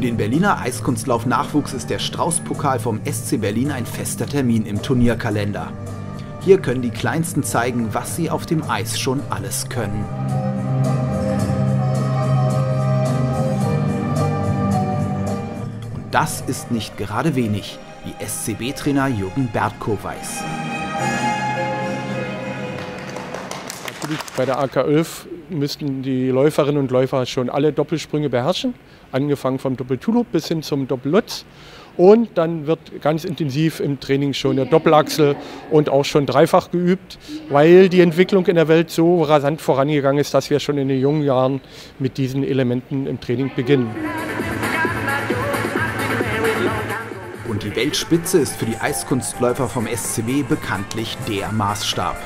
den Berliner Eiskunstlauf-Nachwuchs ist der Strauß-Pokal vom SC Berlin ein fester Termin im Turnierkalender. Hier können die Kleinsten zeigen, was sie auf dem Eis schon alles können. Und das ist nicht gerade wenig, wie SCB-Trainer Jürgen Bertko weiß. Bei der AK11 müssten die Läuferinnen und Läufer schon alle Doppelsprünge beherrschen, angefangen vom Doppeltulop bis hin zum Doppellutz. Und dann wird ganz intensiv im Training schon der Doppelachsel und auch schon dreifach geübt, weil die Entwicklung in der Welt so rasant vorangegangen ist, dass wir schon in den jungen Jahren mit diesen Elementen im Training beginnen. Und die Weltspitze ist für die Eiskunstläufer vom SCW bekanntlich der Maßstab.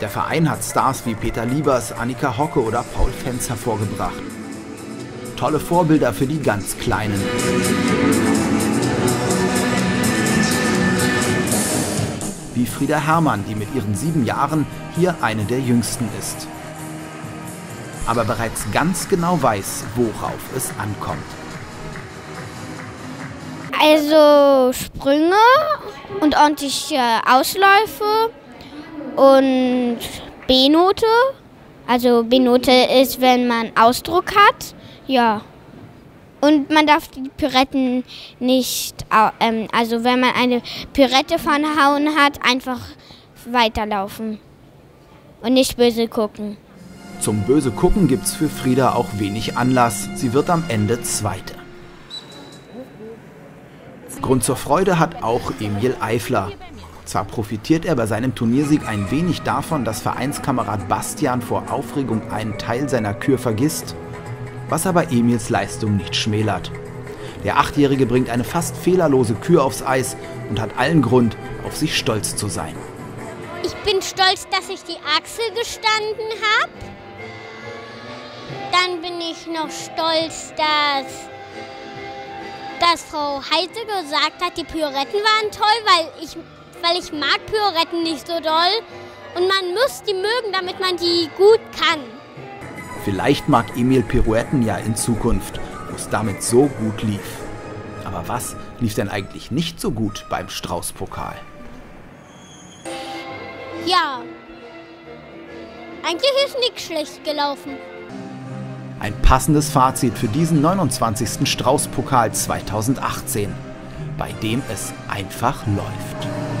Der Verein hat Stars wie Peter Liebers, Annika Hocke oder Paul Fenz hervorgebracht. Tolle Vorbilder für die ganz Kleinen. Wie Frieda Herrmann, die mit ihren sieben Jahren hier eine der jüngsten ist. Aber bereits ganz genau weiß, worauf es ankommt. Also Sprünge und ordentliche Ausläufe und B-Note. Also B-Note ist, wenn man Ausdruck hat. Ja. Und man darf die Pyretten nicht, ähm, also wenn man eine Pyrette verhauen hat, einfach weiterlaufen. Und nicht böse gucken. Zum böse gucken gibt's für Frieda auch wenig Anlass. Sie wird am Ende Zweite. Grund zur Freude hat auch Emil Eifler. Zwar profitiert er bei seinem Turniersieg ein wenig davon, dass Vereinskamerad Bastian vor Aufregung einen Teil seiner Kür vergisst, was aber Emils Leistung nicht schmälert. Der Achtjährige bringt eine fast fehlerlose Kür aufs Eis und hat allen Grund, auf sich stolz zu sein. Ich bin stolz, dass ich die Achsel gestanden habe. Dann bin ich noch stolz, dass, dass Frau Heise gesagt hat, die Pyretten waren toll, weil ich weil ich mag Pyretten nicht so doll. Und man muss die mögen, damit man die gut kann. Vielleicht mag Emil Pirouetten ja in Zukunft, wo es damit so gut lief. Aber was lief denn eigentlich nicht so gut beim Strauß-Pokal? Ja, eigentlich ist nichts schlecht gelaufen. Ein passendes Fazit für diesen 29. Strauß-Pokal 2018, bei dem es einfach läuft.